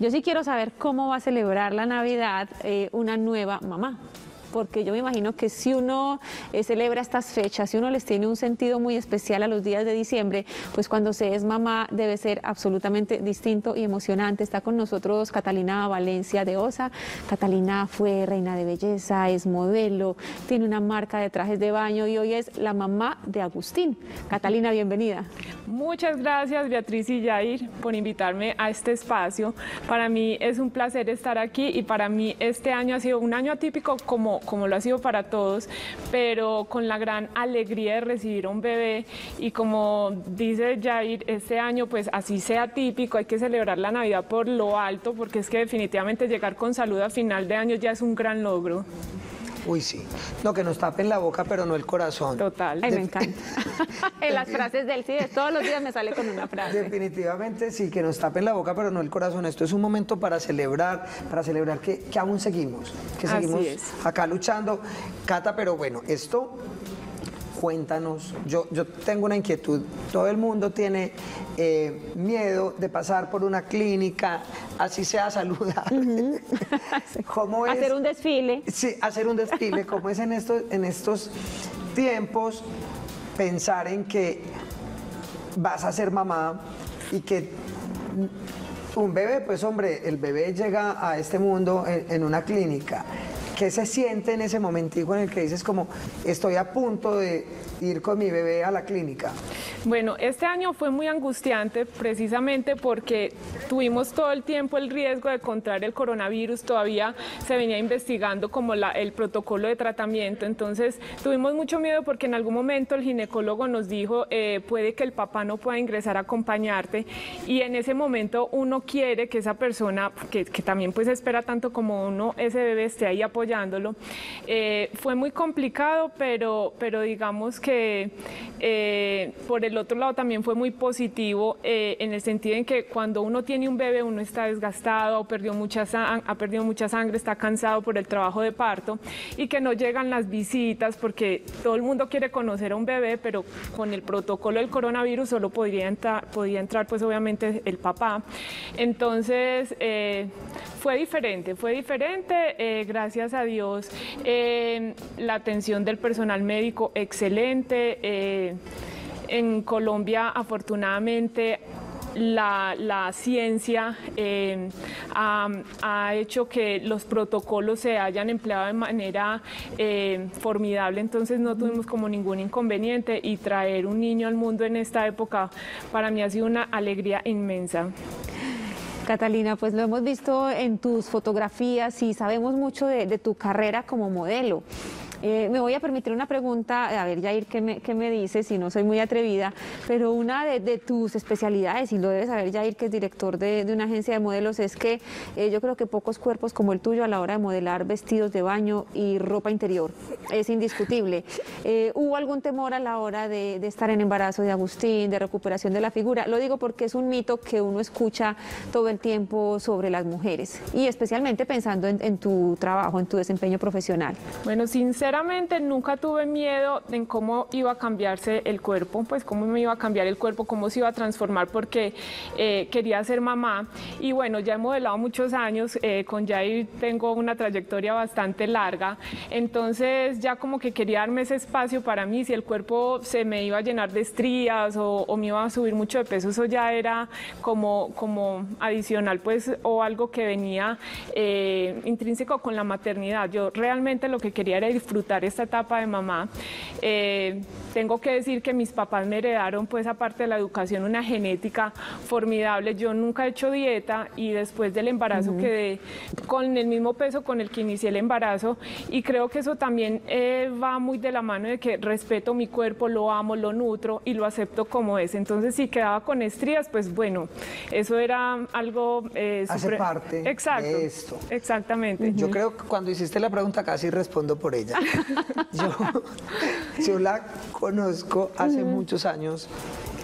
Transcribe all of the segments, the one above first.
Yo sí quiero saber cómo va a celebrar la Navidad eh, una nueva mamá porque yo me imagino que si uno eh, celebra estas fechas, si uno les tiene un sentido muy especial a los días de diciembre, pues cuando se es mamá debe ser absolutamente distinto y emocionante. Está con nosotros Catalina Valencia de Osa. Catalina fue reina de belleza, es modelo, tiene una marca de trajes de baño y hoy es la mamá de Agustín. Catalina, bienvenida. Muchas gracias Beatriz y Jair por invitarme a este espacio. Para mí es un placer estar aquí y para mí este año ha sido un año atípico como como, lo ha sido para todos, pero con la gran alegría de recibir a un bebé y como dice Jair, este año pues así sea típico, hay que celebrar la Navidad por lo alto, porque es que definitivamente llegar con salud a final de año ya es un gran logro. Uy, sí. No, que nos tapen la boca, pero no el corazón. Total. Ay, me encanta. en las frases del CIDE, todos los días me sale con una frase. Definitivamente sí, que nos tapen la boca, pero no el corazón. Esto es un momento para celebrar, para celebrar que, que aún seguimos, que seguimos acá luchando. Cata, pero bueno, esto cuéntanos, yo, yo tengo una inquietud, todo el mundo tiene eh, miedo de pasar por una clínica, así sea saludable. ¿Cómo es? Hacer un desfile. Sí, hacer un desfile, ¿cómo es en estos, en estos tiempos pensar en que vas a ser mamá y que un bebé, pues hombre, el bebé llega a este mundo en una clínica ¿Qué se siente en ese momentico en el que dices como estoy a punto de ir con mi bebé a la clínica? Bueno, este año fue muy angustiante precisamente porque tuvimos todo el tiempo el riesgo de contraer el coronavirus, todavía se venía investigando como el protocolo de tratamiento, entonces tuvimos mucho miedo porque en algún momento el ginecólogo nos dijo eh, puede que el papá no pueda ingresar a acompañarte y en ese momento uno quiere que esa persona, que, también pues espera tanto como uno, ese bebé esté ahí apoyando eh, fue muy complicado, pero, pero digamos que eh, por el otro lado también fue muy positivo eh, en el sentido en que cuando uno tiene un bebé uno está desgastado, perdió mucha ha perdido mucha sangre, está cansado por el trabajo de parto y que no llegan las visitas porque todo el mundo quiere conocer a un bebé, pero con el protocolo del coronavirus solo podría entrar, entrar pues obviamente el papá. Entonces fue diferente, fue diferente, gracias a Dios, eh, la atención del personal médico excelente. Eh, en Colombia, afortunadamente, la, ciencia eh, ha, hecho que los protocolos se hayan empleado de manera formidable, entonces no tuvimos como ningún inconveniente y traer un niño al mundo en esta época para mí ha sido una alegría inmensa. Catalina, pues lo hemos visto en tus fotografías y sabemos mucho de, tu carrera como modelo. Eh, me voy a permitir una pregunta, a ver, Jair, ¿qué me, qué me dices? Si no soy muy atrevida, pero una de, tus especialidades, y lo debes saber, Jair, que es director de, una agencia de modelos, es que eh, yo creo que pocos cuerpos como el tuyo a la hora de modelar vestidos de baño y ropa interior. Es indiscutible. Eh, ¿Hubo algún temor a la hora de, estar en embarazo de Agustín, de recuperación de la figura? Lo digo porque es un mito que uno escucha todo el tiempo sobre las mujeres, y especialmente pensando en, en tu trabajo, en tu desempeño profesional. Bueno, sinceramente, Sinceramente nunca tuve miedo en cómo iba a cambiarse el cuerpo, pues cómo me iba a cambiar el cuerpo, cómo se iba a transformar porque eh, quería ser mamá. Y bueno, ya he modelado muchos años, eh, con Jair tengo una trayectoria bastante larga, entonces ya como que quería darme ese espacio para mí, si el cuerpo se me iba a llenar de estrías o, me iba a subir mucho de peso, eso ya era como, como adicional pues o algo que venía eh, intrínseco con la maternidad. Yo realmente lo que quería era disfrutar esta etapa de mamá. Eh, tengo que decir que mis papás me heredaron, pues aparte de la educación, una genética formidable. Yo nunca he hecho dieta y después del embarazo quedé con el mismo peso con el que inicié el embarazo y creo que eso también eh, va muy de la mano de que respeto mi cuerpo, lo amo, lo nutro y lo acepto como es. Entonces si quedaba con estrías, pues bueno, eso era algo... Eh, Hace parte Exacto, de esto. Exactamente. Yo creo que cuando hiciste la pregunta casi respondo por ella. yo, la conozco hace muchos años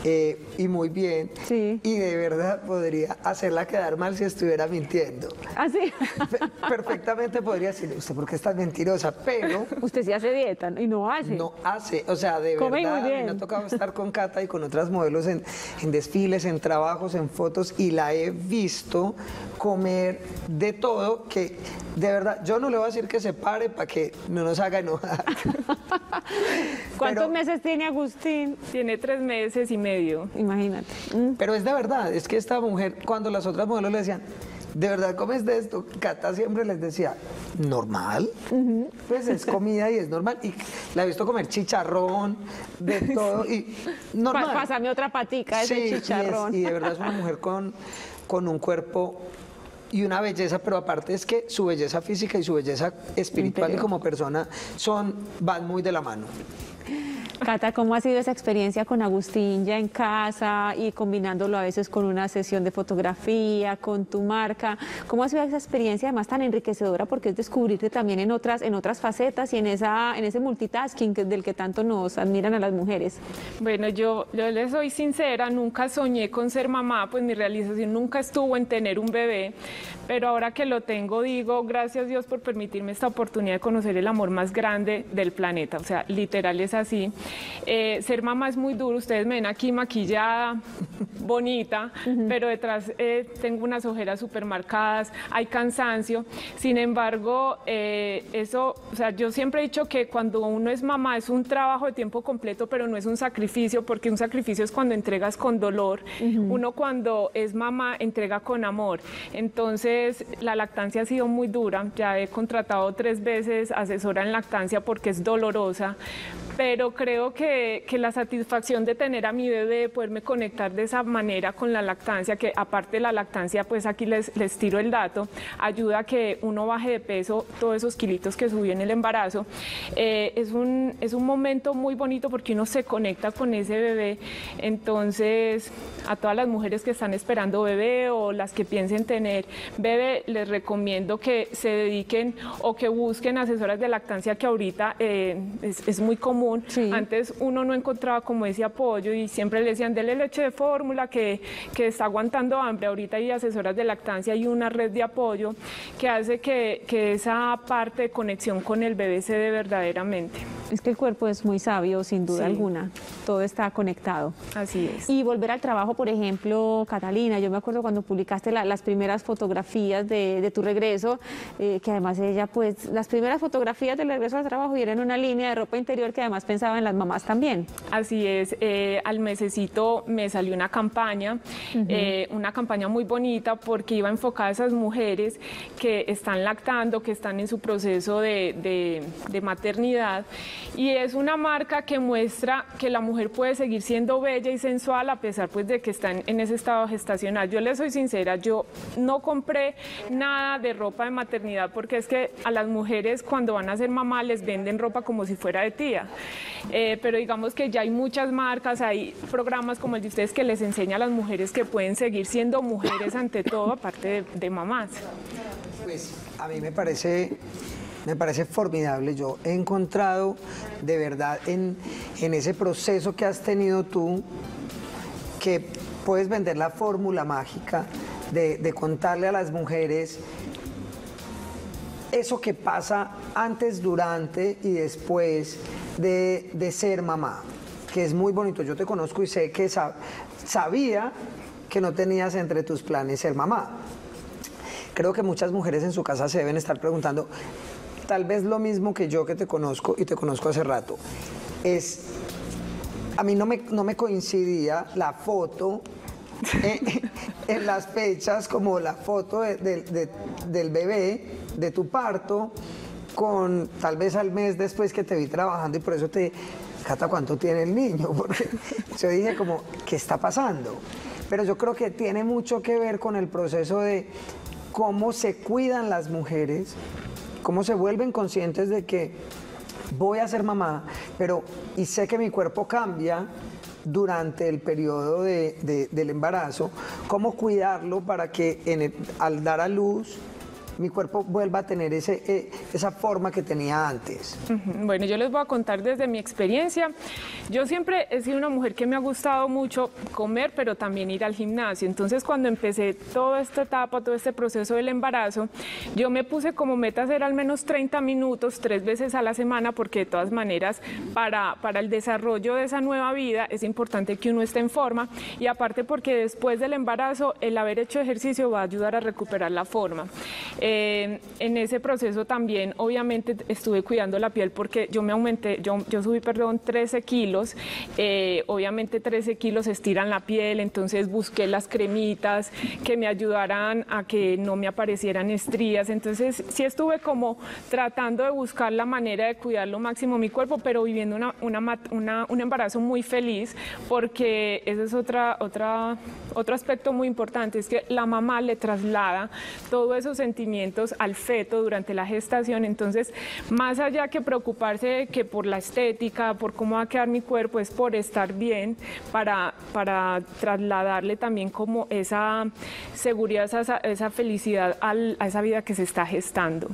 eh, y muy bien. Sí. Y de verdad podría hacerla quedar mal si estuviera mintiendo. ¿Ah, sí? Pe- Perfectamente podría decirle, ¿usted por qué está mentirosa? Pero Usted sí hace dieta ¿no? y no hace. no hace, o sea, de Come muy verdad, a mí bien. me ha tocado estar con Cata y con otras modelos en, en desfiles, en trabajos, en fotos, y la he visto comer de todo, que de verdad, yo no le voy a decir que se pare para que no nos haga enojar. ¿Cuántos Pero- meses tiene Agustín? Tiene tres meses y medio. Imagínate. Mm. Pero es de verdad, es que esta mujer, cuando las otras modelos le decían, ¿de verdad comes de esto? Cata siempre les decía, ¿normal? Pues es comida y es normal. Y la he visto comer chicharrón, de todo, y normal. Pásame otra patica de Sí, ese y es- chicharrón. Y, de verdad es una mujer con, con un cuerpo y una belleza, pero aparte es que su belleza física y su belleza espiritual y Interior. como persona son, van muy de la mano. Cata, ¿cómo ha sido esa experiencia con Agustín ya en casa y combinándolo a veces con una sesión de fotografía, con tu marca? ¿Cómo ha sido esa experiencia además tan enriquecedora porque es descubrirte también en otras, en otras facetas y en, esa, en ese multitasking del que tanto nos admiran a las mujeres? Bueno, yo, yo les soy sincera, nunca soñé con ser mamá, pues mi realización nunca estuvo en tener un bebé, pero ahora que lo tengo digo, gracias Dios por permitirme esta oportunidad de conocer el amor más grande del planeta, o sea, literal es así. Eh, ser mamá es muy duro, ustedes me ven aquí maquillada, bonita, pero detrás eh, tengo unas ojeras súper marcadas, hay cansancio, sin embargo, eh, eso, o sea, yo siempre he dicho que cuando uno es mamá es un trabajo de tiempo completo, pero no es un sacrificio, porque un sacrificio es cuando entregas con dolor. Uno cuando es mamá entrega con amor. Entonces, la lactancia ha sido muy dura. Ya he contratado tres veces asesora en lactancia porque es dolorosa. Pero creo que, que la satisfacción de tener a mi bebé, de poderme conectar de esa manera con la lactancia, que aparte de la lactancia, pues aquí les, les tiro el dato, ayuda a que uno baje de peso todos esos kilitos que subió en el embarazo. Eh, es, un, es un momento muy bonito porque uno se conecta con ese bebé. Entonces, a todas las mujeres que están esperando bebé o las que piensen tener bebé, les recomiendo que se dediquen o que busquen asesoras de lactancia que ahorita eh, es, es muy común. Sí. Antes uno no encontraba como ese apoyo y siempre le decían, dele leche de fórmula que, que está aguantando hambre. Ahorita hay asesoras de lactancia y una red de apoyo que hace que, que esa parte de conexión con el bebé se dé verdaderamente. Es que el cuerpo es muy sabio, sin duda Sí. alguna. Todo está conectado. Así es. Y volver al trabajo, por ejemplo, Catalina, yo me acuerdo cuando publicaste la- las primeras fotografías de, de tu regreso, eh, que además ella, pues, las primeras fotografías del regreso al trabajo y era en una línea de ropa interior que además pensaba en las mamás también. Así es, eh, al mesecito me salió una campaña, eh, una campaña muy bonita porque iba enfocada a esas mujeres que están lactando, que están en su proceso de, de- de maternidad y es una marca que muestra que la mujer puede seguir siendo bella y sensual a pesar pues de que están en ese estado gestacional. Yo les soy sincera, yo no compré nada de ropa de maternidad porque es que a las mujeres cuando van a ser mamá les venden ropa como si fuera de tía. Eh, pero digamos que ya hay muchas marcas, hay programas como el de ustedes que les enseña a las mujeres que pueden seguir siendo mujeres ante todo, aparte de, de mamás. Pues a mí me parece, me parece formidable. Yo he encontrado de verdad en, en ese proceso que has tenido tú que puedes vender la fórmula mágica de, de contarle a las mujeres eso que pasa antes, durante y después de, de ser mamá, que es muy bonito. Yo te conozco y sé que sab- sabía que no tenías entre tus planes ser mamá. Creo que muchas mujeres en su casa se deben estar preguntando, tal vez lo mismo que yo que te conozco y te conozco hace rato, es, a mí no me, no me coincidía la foto eh, en las fechas como la foto de- de- de- del bebé, de tu parto, con tal vez al mes después que te vi trabajando y por eso te, Cata, ¿cuánto tiene el niño? Porque yo dije como, ¿qué está pasando? Pero yo creo que tiene mucho que ver con el proceso de cómo se cuidan las mujeres, cómo se vuelven conscientes de que voy a ser mamá, pero y sé que mi cuerpo cambia durante el periodo de- de- del embarazo, cómo cuidarlo para que al dar a luz mi cuerpo vuelva a tener eh, esa forma que tenía antes? Bueno, yo les voy a contar desde mi experiencia. Yo siempre he sido una mujer que me ha gustado mucho comer, pero también ir al gimnasio. Entonces, cuando empecé toda esta etapa, todo este proceso del embarazo, yo me puse como meta hacer al menos 30 minutos tres veces a la semana, porque de todas maneras, para, el desarrollo de esa nueva vida es importante que uno esté en forma y aparte porque después del embarazo el haber hecho ejercicio va a ayudar a recuperar la forma. En ese proceso también obviamente estuve cuidando la piel porque yo me aumenté, yo, subí, perdón, 13 kilos, eh, obviamente 13 kilos estiran la piel, entonces busqué las cremitas que me ayudaran a que no me aparecieran estrías, entonces sí estuve como tratando de buscar la manera de cuidar lo máximo mi cuerpo, pero viviendo una, un embarazo muy feliz porque ese es otra, otra, otro aspecto muy importante, es que la mamá le traslada todos esos sentimientos al feto durante la gestación, entonces más allá que preocuparse que por la estética, por cómo va a quedar mi cuerpo, es por estar bien para, para trasladarle también como esa seguridad, esa, esa felicidad a esa vida que se está gestando.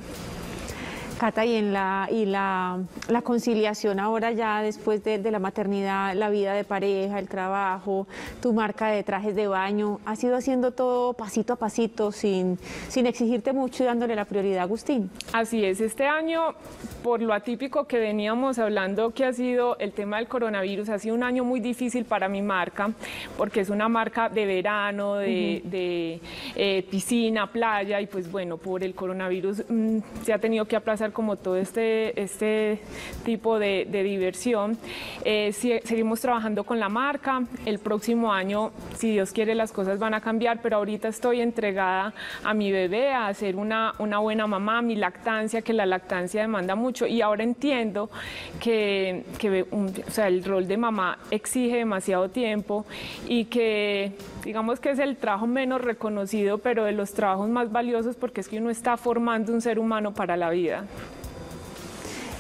Cata, y en la, y la, la conciliación ahora ya después de, de, la maternidad, la vida de pareja, el trabajo, tu marca de trajes de baño, has ido haciendo todo pasito a pasito sin, sin exigirte mucho y dándole la prioridad Agustín. Así es, este año, por lo atípico que veníamos hablando que ha sido el tema del coronavirus, ha sido un año muy difícil para mi marca, porque es una marca de verano, de, uh -huh. de eh, piscina, playa, y pues bueno, por el coronavirus mmm, se ha tenido que aplazar como todo este, este tipo de, de diversión. Eh, si, seguimos trabajando con la marca. El próximo año, si Dios quiere, las cosas van a cambiar, pero ahorita estoy entregada a mi bebé, a ser una, una buena mamá, mi lactancia, que la lactancia demanda mucho. Y ahora entiendo que, que un, o sea, el rol de mamá exige demasiado tiempo y que digamos que es el trabajo menos reconocido, pero de los trabajos más valiosos porque es que uno está formando un ser humano para la vida.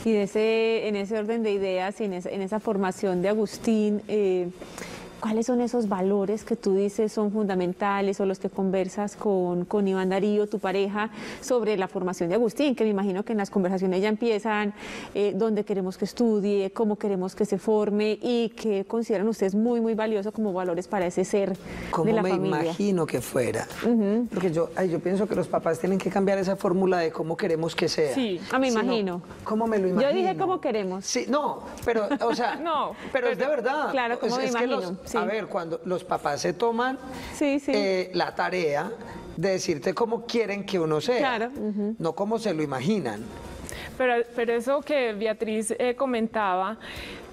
Y en ese orden de ideas y en esa, en esa formación de Agustín, eh, ¿cuáles son esos valores que tú dices son fundamentales o los que conversas con, con Iván Darío, tu pareja, sobre la formación de Agustín? Que me imagino que en las conversaciones ya empiezan eh, dónde queremos que estudie, cómo queremos que se forme y que consideran ustedes muy, muy valioso como valores para ese ser ¿Cómo de la me familia. imagino que fuera? Uh -huh. Porque yo, ay, yo pienso que los papás tienen que cambiar esa fórmula de cómo queremos que sea. Sí, a me imagino. Sino, ¿Cómo me lo imagino? Yo dije cómo queremos. Sí, no, pero, o sea, no, pero, pero, es de verdad. Claro, como es, me es imagino. Que los, sí. A ver, cuando los papás se toman sí, sí. Eh, la tarea de decirte cómo quieren que uno sea, claro. uh -huh. no cómo se lo imaginan. Pero, pero eso que Beatriz eh, comentaba,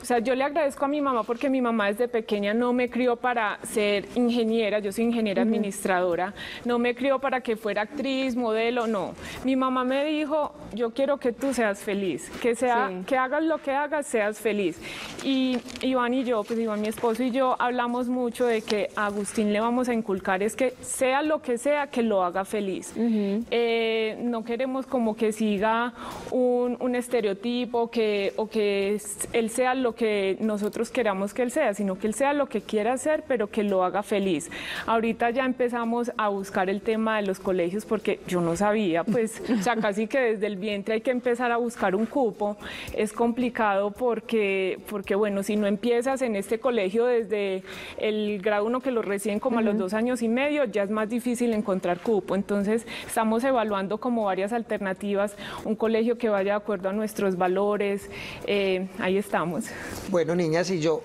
o sea, yo le agradezco a mi mamá porque mi mamá desde pequeña no me crió para ser ingeniera, yo soy ingeniera uh -huh. administradora, no me crió para que fuera actriz, modelo, no. Mi mamá me dijo, yo quiero que tú seas feliz, que, sea, sí. que hagas lo que hagas, seas feliz. Y Iván y yo, pues Iván, mi esposo y yo, hablamos mucho de que a Agustín le vamos a inculcar es que sea lo que sea, que lo haga feliz. Uh -huh. eh, no queremos como que siga un, un estereotipo que, o que él sea lo que nosotros queramos que él sea, sino que él sea lo que quiera hacer, pero que lo haga feliz. Ahorita ya empezamos a buscar el tema de los colegios porque yo no sabía, pues, o sea, casi que desde el vientre hay que empezar a buscar un cupo. Es complicado porque, porque bueno, si no empiezas en este colegio desde el grado uno que lo reciben como uh -huh. a los dos años y medio, ya es más difícil encontrar cupo. Entonces, estamos evaluando como varias alternativas, un colegio que vaya de acuerdo a nuestros valores. Eh, ahí estamos. Bueno, niñas, y yo,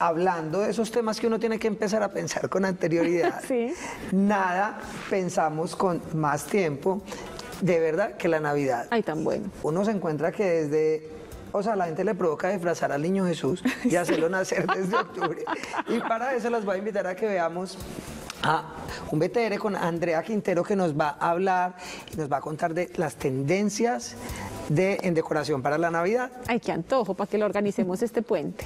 hablando de esos temas que uno tiene que empezar a pensar con anterioridad, sí. nada pensamos con más tiempo, de verdad, que la Navidad. Ay, tan bueno. Uno se encuentra que desde o sea, la gente le provoca disfrazar al niño Jesús y hacerlo nacer desde octubre. Y para eso las voy a invitar a que veamos a un BTR con Andrea Quintero que nos va a hablar y nos va a contar de las tendencias de, en decoración para la Navidad. Ay, qué antojo para que lo organicemos este puente.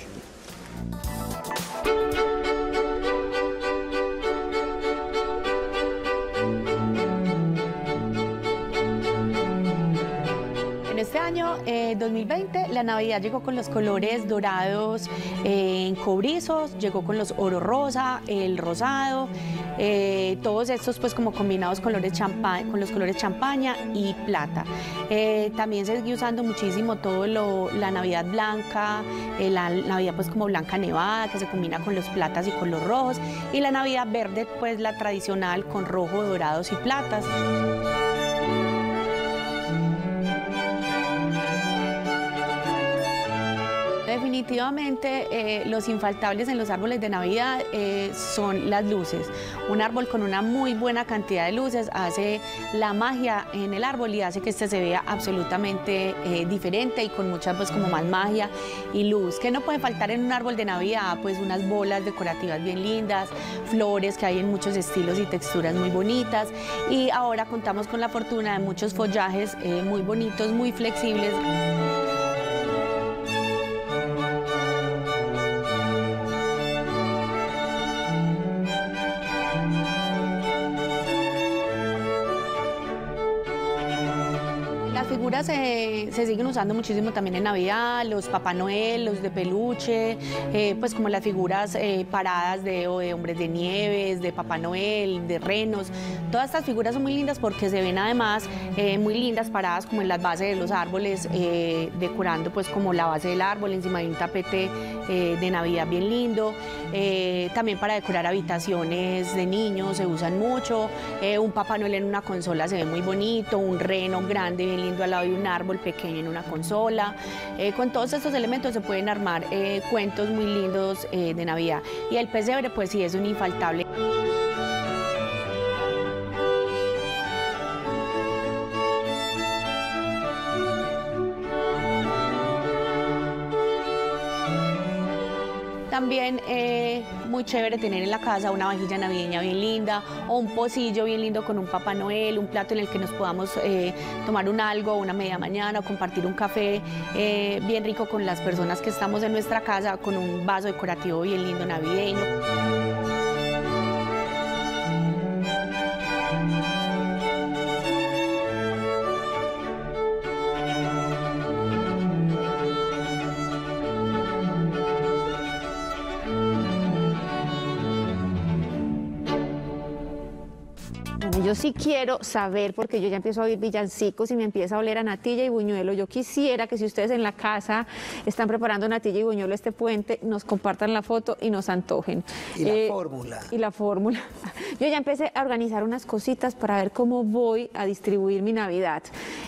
este año, 2020, eh, la Navidad llegó con los colores dorados eh, en cobrizos, llegó con los oro rosa, el rosado, eh, todos estos pues como combinados colores champaña, con los colores champaña y plata. también se sigue usando muchísimo todo lo, la Navidad blanca, la Navidad pues como blanca nevada que se combina con los platas y con los rojos y la Navidad verde pues la tradicional con rojo, dorados y platas. Definitivamente eh, los infaltables en los árboles de Navidad eh, son las luces. Un árbol con una muy buena cantidad de luces hace la magia en el árbol y hace que este se vea absolutamente eh, diferente y con mucha pues como más magia y luz. ¿Qué no puede faltar en un árbol de Navidad? Pues unas bolas decorativas bien lindas, flores que hay en muchos estilos y texturas muy bonitas y ahora contamos con la fortuna de muchos follajes muy bonitos, muy flexibles. Usando muchísimo también en Navidad, los Papá Noel, los de peluche, eh, pues como las figuras eh, paradas de, hombres de nieves, de Papá Noel, de renos. Todas estas figuras son muy lindas porque se ven además eh, muy lindas paradas como en las bases de los árboles, decorando pues como la base del árbol encima de un tapete de Navidad bien lindo. también para decorar habitaciones de niños se usan mucho. un Papá Noel en una consola se ve muy bonito, un reno grande bien lindo al lado un árbol pequeño en una consola. Eh, con todos estos elementos se pueden armar eh, cuentos muy lindos eh, de Navidad. Y el pesebre, pues sí, es un infaltable. También muy chévere tener en la casa una vajilla navideña bien linda o un pocillo bien lindo con un Papá Noel, un plato en el que nos podamos eh, tomar un algo, una media mañana o compartir un café eh, bien rico con las personas que estamos en nuestra casa con un vaso decorativo bien lindo navideño. Sí quiero saber, porque yo ya empiezo a oír villancicos y me empieza a oler a natilla y buñuelo. Yo quisiera que si ustedes en la casa están preparando natilla y buñuelo este puente, nos compartan la foto y nos antojen. Y la eh, fórmula. Y la fórmula. Yo ya empecé a organizar unas cositas para ver cómo voy a distribuir mi Navidad.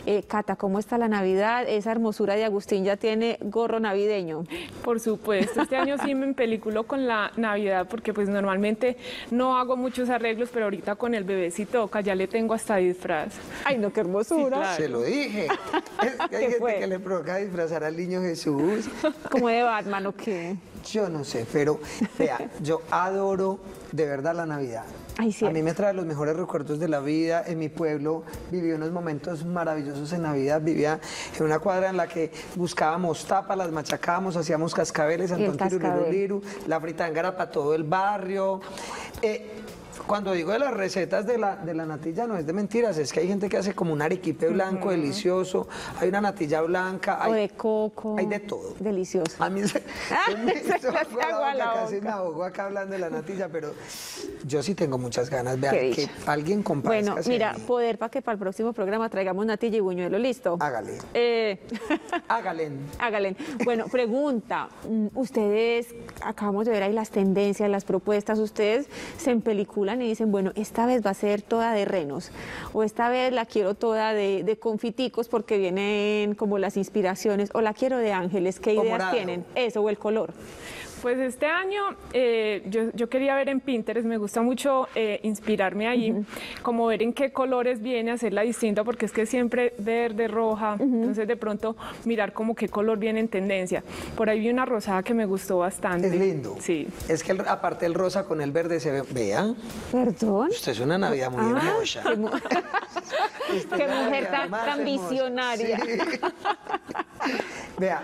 Eh, Cata, ¿cómo está la Navidad? Esa hermosura de Agustín ya tiene gorro navideño. Por supuesto, este año sí me empeliculo con la Navidad porque pues normalmente no hago muchos arreglos, pero ahorita con el bebecito ya le tengo hasta disfraz. Ay, no, qué hermosura. Se lo dije. hay gente que le provoca disfrazar al niño Jesús. ¿Como de Batman o qué? Yo no sé, pero vea, yo adoro de verdad la Navidad. sí. A mí me trae los mejores recuerdos de la vida. En mi pueblo viví unos momentos maravillosos en Navidad. Vivía en una cuadra en la que buscábamos tapas, las machacábamos, hacíamos cascabeles, Antón Liru, la fritanga era para todo el barrio. Eh, cuando digo de las recetas de la, de la natilla no es de mentiras, es que hay gente que hace como un arequipe blanco delicioso, hay una natilla blanca, hay, o de coco. Hay de todo. Delicioso. A mí se, me casi me ahogo acá hablando de la natilla, pero yo sí tengo muchas ganas. Vean, que alguien comparezca. Bueno, mira, poder para que para el próximo programa traigamos natilla y buñuelo, ¿listo? Hágale. Eh... Hágale. Hágale. Bueno, pregunta, mm, ustedes, acabamos de ver ahí las tendencias, las propuestas, ustedes se y dicen, bueno, esta vez va a ser toda de renos, o esta vez la quiero toda de, confiticos porque vienen como las inspiraciones, o la quiero de ángeles, ¿qué ideas tienen? Eso, o el color. Pues este año eh, yo, quería ver en Pinterest, me gusta mucho eh, inspirarme ahí, como ver en qué colores viene, hacerla distinta, porque es que siempre verde, roja, entonces de pronto mirar como qué color viene en tendencia. Por ahí vi una rosada que me gustó bastante. Es lindo. Sí. Es que aparte el rosa con el verde se ve, vea. ¿Perdón? Usted es una Navidad muy ah, hermosa. Qué, mujer tan, visionaria. Vea,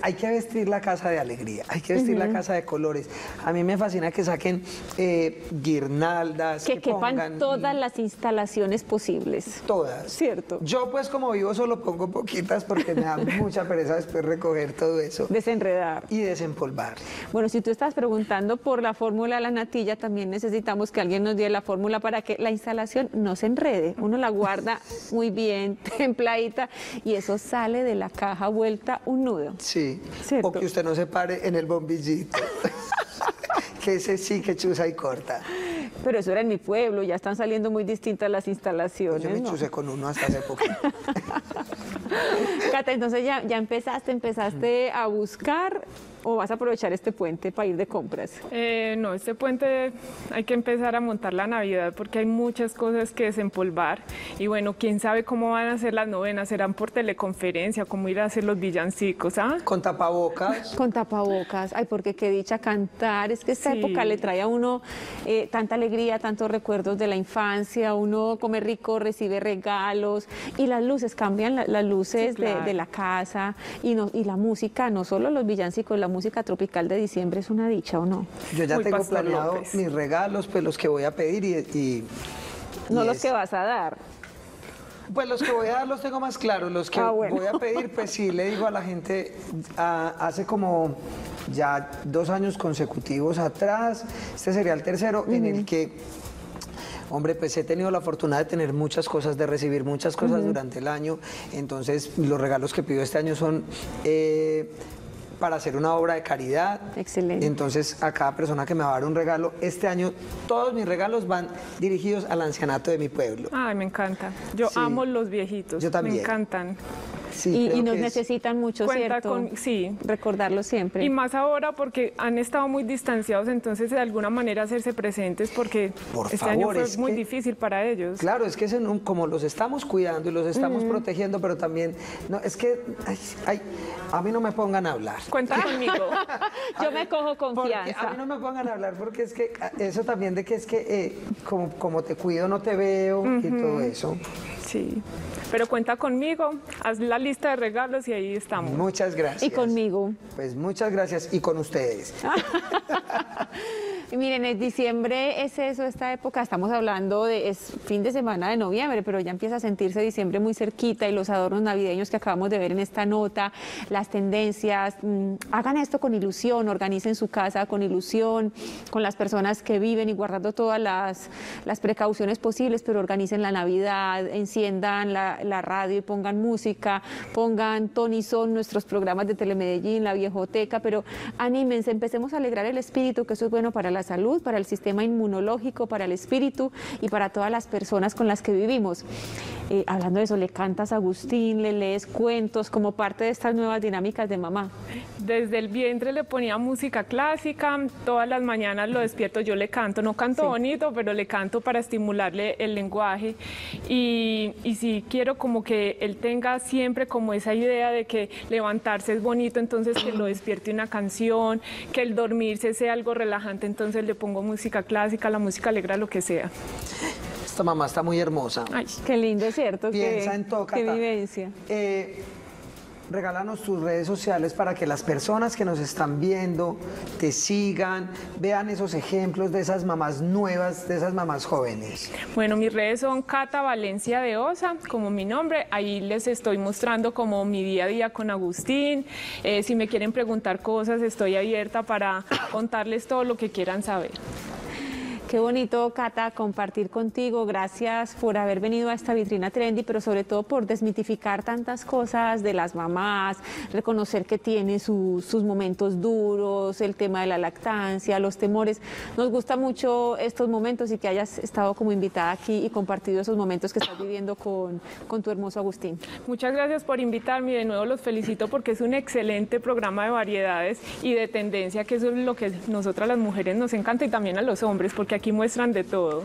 hay que vestir la casa de alegría, hay que vestir la casa de colores. A mí me fascina que saquen eh, guirnaldas. Que, quepan todas las instalaciones posibles. Todas. Cierto. Yo pues como vivo solo pongo poquitas porque me da mucha pereza después recoger todo eso. Desenredar. Y desempolvar. Bueno, si tú estás preguntando por la fórmula de la natilla, también necesitamos que alguien nos dé la fórmula para que la instalación no se enrede. Uno la guarda muy bien, templadita, y eso sale de la caja vuelta un nudo. Sí. ¿Cierto? O que usted no se pare en el bombillito. que ese sí que chusa y corta. Pero eso era en mi pueblo, ya están saliendo muy distintas las instalaciones. Yo me chuse con uno hasta hace poco. Cata, entonces ya, ya empezaste, empezaste a buscar o vas a aprovechar este puente para ir de compras? Eh, no, este puente hay que empezar a montar la Navidad porque hay muchas cosas que desempolvar y bueno, quién sabe cómo van a ser las novenas, serán por teleconferencia, cómo ir a hacer los villancicos, ¿ah? Con tapabocas. Con tapabocas, ay, porque qué dicha cantar, es que esta época le trae a uno eh, tanta alegría, tantos recuerdos de la infancia, uno come rico, recibe regalos y las luces cambian, las luces de, la casa y, no, y la música, no solo los villancicos, la música música tropical de diciembre es una dicha o no? Yo ya tengo planeado mis regalos, pues los que voy a pedir y... no los que vas a dar. Pues los que voy a dar los tengo más claros, los que ah, voy a pedir, pues sí, le digo a la gente, hace como ya dos años consecutivos atrás, este sería el tercero, en el que Hombre, pues he tenido la fortuna de tener muchas cosas, de recibir muchas cosas durante el año. Entonces, los regalos que pido este año son eh, para hacer una obra de caridad. Excelente. Entonces, a cada persona que me va a dar un regalo, este año todos mis regalos van dirigidos al ancianato de mi pueblo. Ay, me encanta. Yo amo los viejitos. Yo también. Me encantan y, nos necesitan mucho, ¿cierto? Con, sí. Recordarlo siempre. Y más ahora porque han estado muy distanciados, entonces de alguna manera hacerse presentes porque este año fue muy difícil para ellos. Claro, es que es como los estamos cuidando y los estamos protegiendo, pero también, no, es que a mí no me pongan a hablar. Cuenta conmigo. Yo me cojo confianza. a mí no me pongan a hablar porque es que eso también de que es que eh, como, como te cuido no te veo y todo eso. Sí, pero cuenta conmigo, haz la lista de regalos y ahí estamos. Muchas gracias. Y conmigo. Pues muchas gracias y con ustedes. Miren, es diciembre, es eso, esta época, estamos hablando de, es fin de semana de noviembre, pero ya empieza a sentirse diciembre muy cerquita y los adornos navideños que acabamos de ver en esta nota, las tendencias, mm, hagan esto con ilusión, organicen su casa con ilusión, con las personas que viven y guardando todas las, las precauciones posibles, pero organicen la Navidad, enciendan la, la radio y pongan música, pongan Tony Son, nuestros programas de Telemedellín, la viejoteca, pero anímense, empecemos a alegrar el espíritu, que eso es bueno para la salud, para el sistema inmunológico, para el espíritu y para todas las personas con las que vivimos. Eh, hablando de eso, ¿le cantas a Agustín, le lees cuentos como parte de estas nuevas dinámicas de mamá? Desde el vientre le ponía música clásica, todas las mañanas lo despierto, yo le canto, no canto bonito, pero le canto para estimularle el lenguaje y, y sí quiero como que él tenga siempre como esa idea de que levantarse es bonito, entonces que lo despierte una canción, que el dormirse sea algo relajante, entonces entonces le pongo música clásica, la música alegre, lo que sea. Esta mamá está muy hermosa. Ay, qué lindo, ¿cierto? Piensa en todo. Qué vivencia. Eh, regálanos tus redes sociales para que las personas que nos están viendo te sigan, vean esos ejemplos de esas mamás nuevas, de esas mamás jóvenes. Bueno, mis redes son Cata Valencia de Osa, como mi nombre. Ahí les estoy mostrando como mi día a día con Agustín. Eh, si me quieren preguntar cosas, estoy abierta para contarles todo lo que quieran saber. Qué bonito, Cata, compartir contigo. Gracias por haber venido a esta vitrina trendy, pero sobre todo por desmitificar tantas cosas de las mamás, reconocer que tiene sus momentos duros, el tema de la lactancia, los temores. Nos gusta mucho estos momentos y que hayas estado como invitada aquí y compartido esos momentos que estás viviendo con, con tu hermoso Agustín. Muchas gracias por invitarme y de nuevo los felicito porque es un excelente programa de variedades y de tendencia, que eso es lo que nosotras las mujeres nos encanta y también a los hombres, porque aquí muestran de todo.